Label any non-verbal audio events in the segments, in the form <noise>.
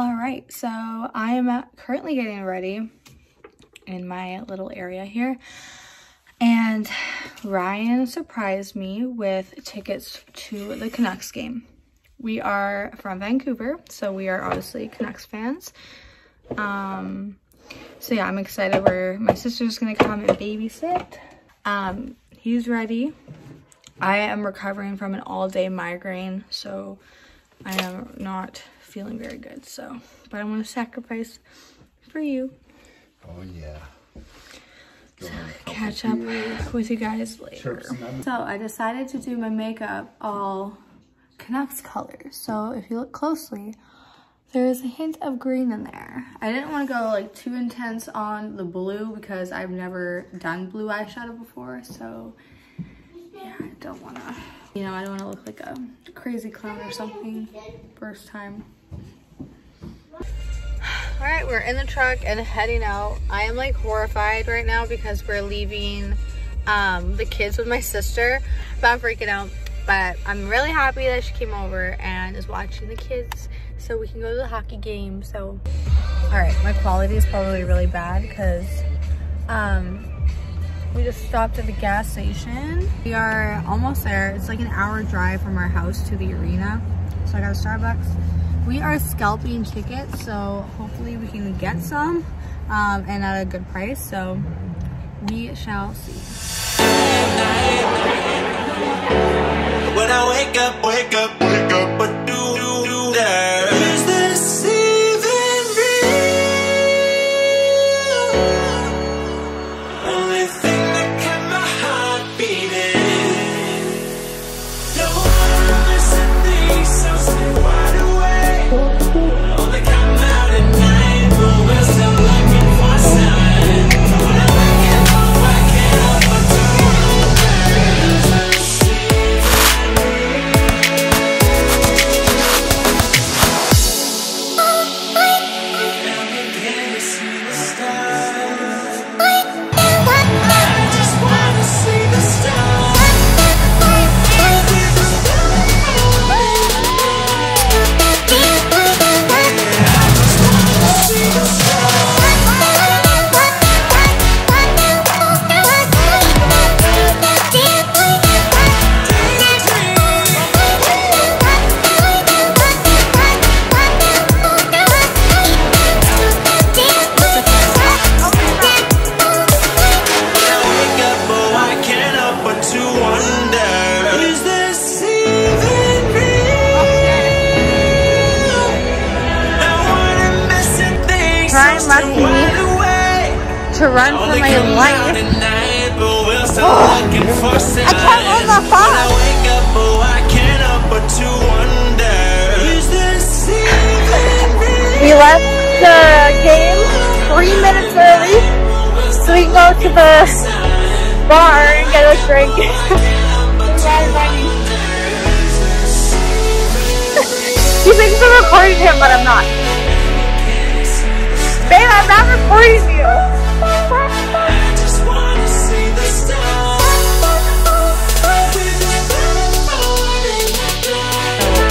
right, so I am currently getting ready in my little area here. And Ryan surprised me with tickets to the Canucks game. We are from Vancouver, so we are obviously Canucks fans. Um, so yeah, I'm excited where my sister's gonna come and babysit. Um, he's ready. I am recovering from an all-day migraine, so I am not feeling very good. So, but I'm gonna sacrifice for you. Oh yeah. So catch up with you guys later. So I decided to do my makeup all Canucks colors. So if you look closely, there is a hint of green in there. I didn't want to go like too intense on the blue because I've never done blue eyeshadow before. So yeah, I don't want to, you know, I don't want to look like a crazy clown or something first time. Right, we're in the truck and heading out. I am like horrified right now because we're leaving um, the kids with my sister, but I'm freaking out. But I'm really happy that she came over and is watching the kids so we can go to the hockey game. So, all right, my quality is probably really bad because um, we just stopped at the gas station. We are almost there. It's like an hour drive from our house to the arena. So I got a Starbucks. We are scalping tickets, so hopefully we can get some um, and at a good price. So we shall see. When I wake up, wake up, lucky. To run for my life. signs. <gasps> I can't hold my phone. Oh? We left the game three minutes early so we can go to the bar and get a drink. <laughs>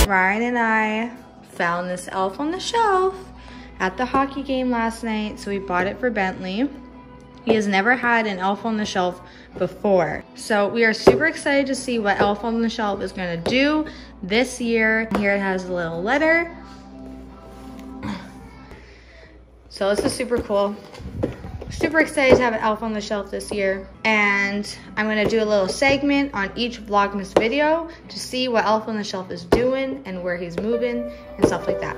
Ryan and I found this elf on the shelf at the hockey game last night, so we bought it for Bentley. He has never had an elf on the shelf before. So we are super excited to see what elf on the shelf is gonna do this year. Here it has a little letter. So this is super cool. Super excited to have an elf on the shelf this year. And I'm gonna do a little segment on each Vlogmas video to see what elf on the shelf is doing and where he's moving and stuff like that.